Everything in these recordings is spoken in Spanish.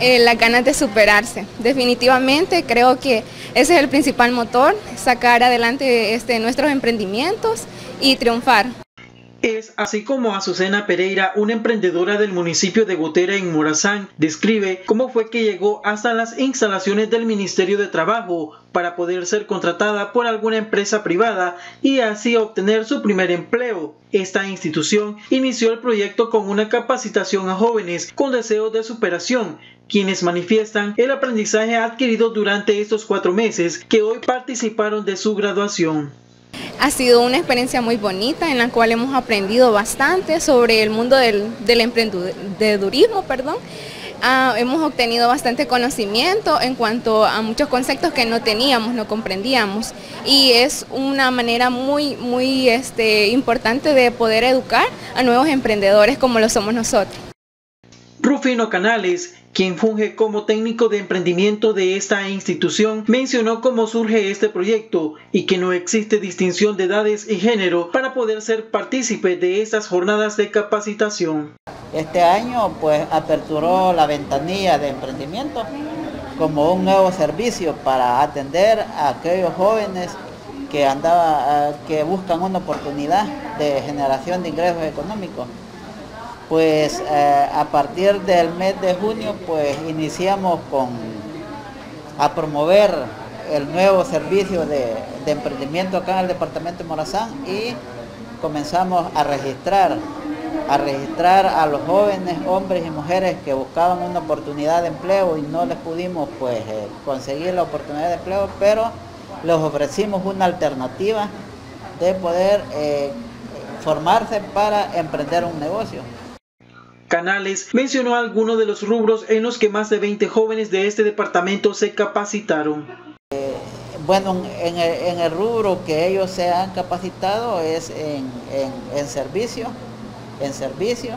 Eh, las ganas de superarse. Definitivamente creo que ese es el principal motor, sacar adelante este, nuestros emprendimientos y triunfar. Es así como Azucena Pereira, una emprendedora del municipio de Gotera en Morazán, describe cómo fue que llegó hasta las instalaciones del Ministerio de Trabajo para poder ser contratada por alguna empresa privada y así obtener su primer empleo. Esta institución inició el proyecto con una capacitación a jóvenes con deseos de superación, quienes manifiestan el aprendizaje adquirido durante estos cuatro meses que hoy participaron de su graduación. Ha sido una experiencia muy bonita en la cual hemos aprendido bastante sobre el mundo del, emprendedurismo. Perdón. Ah, hemos obtenido bastante conocimiento en cuanto a muchos conceptos que no teníamos, no comprendíamos y es una manera muy, muy este, importante de poder educar a nuevos emprendedores como lo somos nosotros. Rufino Canales, quien funge como técnico de emprendimiento de esta institución, mencionó cómo surge este proyecto y que no existe distinción de edades y género para poder ser partícipe de estas jornadas de capacitación. Este año pues aperturó la ventanilla de emprendimiento como un nuevo servicio para atender a aquellos jóvenes que, andaba, que buscan una oportunidad de generación de ingresos económicos pues eh, a partir del mes de junio pues iniciamos con a promover el nuevo servicio de, emprendimiento acá en el departamento de Morazán y comenzamos a registrar a registrar a los jóvenes hombres y mujeres que buscaban una oportunidad de empleo y no les pudimos pues eh, conseguir la oportunidad de empleo pero les ofrecimos una alternativa de poder eh, formarse para emprender un negocio. Canales mencionó algunos de los rubros en los que más de 20 jóvenes de este departamento se capacitaron. Eh, bueno, en el, rubro que ellos se han capacitado es en, servicio, en servicio,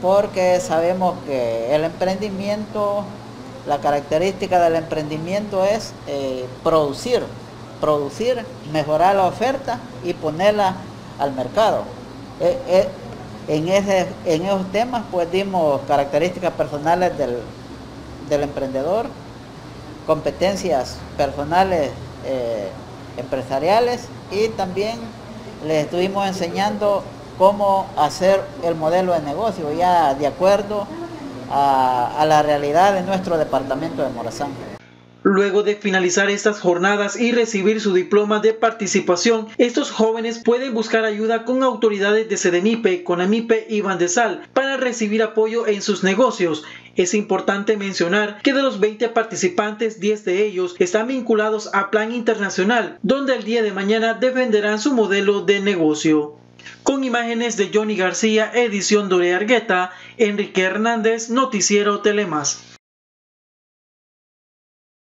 porque sabemos que el emprendimiento, la característica del emprendimiento es eh, producir, producir, mejorar la oferta y ponerla al mercado. Eh, en, ese, en esos temas pues dimos características personales del, emprendedor, competencias personales eh, empresariales y también les estuvimos enseñando cómo hacer el modelo de negocio ya de acuerdo a la realidad de nuestro departamento de Morazán. Luego de finalizar estas jornadas y recibir su diploma de participación, estos jóvenes pueden buscar ayuda con autoridades de Sedemipe, Conamipe y Bandesal para recibir apoyo en sus negocios. Es importante mencionar que de los 20 participantes, 10 de ellos están vinculados a Plan Internacional, donde el día de mañana defenderán su modelo de negocio. Con imágenes de Johnny García, edición Dore Argueta, Enrique Hernández, Noticiero Telemás.